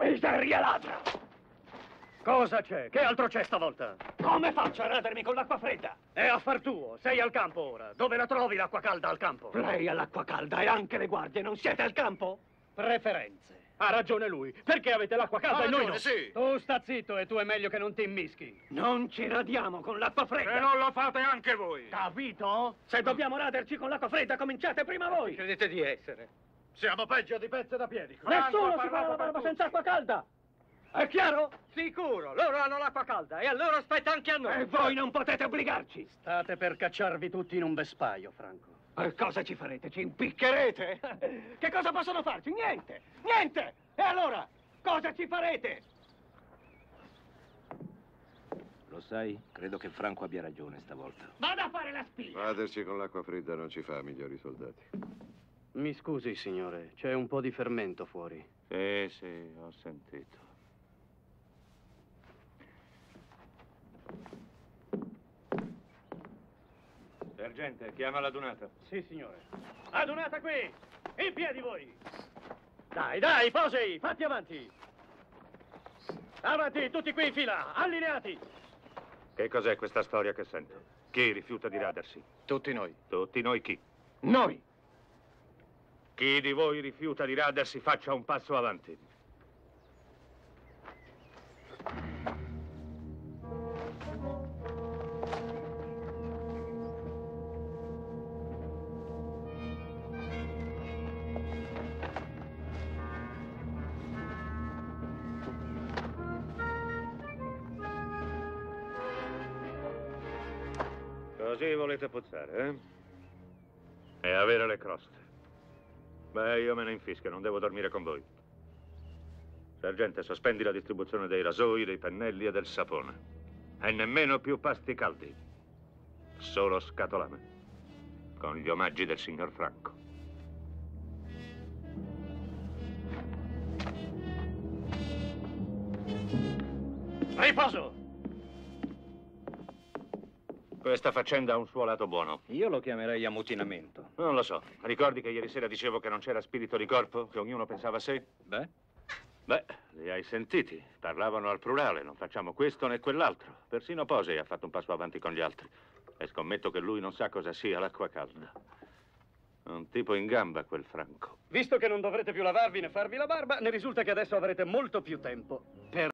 Miseria ladra! Cosa c'è? Che altro c'è stavolta? Come faccio a radermi con l'acqua fredda? È affar tuo, sei al campo ora. Dove la trovi l'acqua calda al campo? Lei ha l'acqua calda e anche le guardie, non siete al campo? Preferenze. Ha ragione lui. Perché avete l'acqua calda Ha e noi no? sì. Tu sta zitto e tu è meglio che non ti immischi. Non ci radiamo con l'acqua fredda! Se non lo fate anche voi. Capito? Se dobbiamo raderci con l'acqua fredda, cominciate prima voi! Credete di essere? Siamo peggio di pezze da piedi. Nessuno si fa la barba senza acqua calda! È chiaro? Sicuro, loro hanno l'acqua calda e allora aspetta anche a noi. E voi non potete obbligarci! State per cacciarvi tutti in un vespaio, Franco. E cosa ci farete? Ci impiccherete? Che cosa possono farci? Niente! Niente! E allora? Cosa ci farete? Lo sai, credo che Franco abbia ragione stavolta. Vado a fare la spia! Baderci con l'acqua fredda non ci fa migliori soldati. Mi scusi, signore, c'è un po' di fermento fuori. Sì, sì, ho sentito. Sergente, chiama la dunata. Sì, signore. Adunata qui! In piedi voi! Dai, dai, posei! Fatti avanti! Avanti, tutti qui in fila, allineati! Che cos'è questa storia che sento? Chi rifiuta di radersi? Tutti noi. Tutti noi chi? Noi! Chi di voi rifiuta di radersi faccia un passo avanti. Così volete puzzare, eh? E avere le croste. Beh, io me ne infischio, non devo dormire con voi. Sergente, sospendi la distribuzione dei rasoi, dei pennelli e del sapone. E nemmeno più pasti caldi. Solo scatolame. Con gli omaggi del signor Franco. Riposo! Questa faccenda ha un suo lato buono. Io lo chiamerei ammutinamento. Non lo so. Ricordi che ieri sera dicevo che non c'era spirito di corpo? Che ognuno pensava a sé? Beh, Beh, li hai sentiti. Parlavano al plurale, non facciamo questo né quell'altro. Persino Posey ha fatto un passo avanti con gli altri. E scommetto che lui non sa cosa sia l'acqua calda. Un tipo in gamba quel Franco. Visto che non dovrete più lavarvi né farvi la barba, ne risulta che adesso avrete molto più tempo per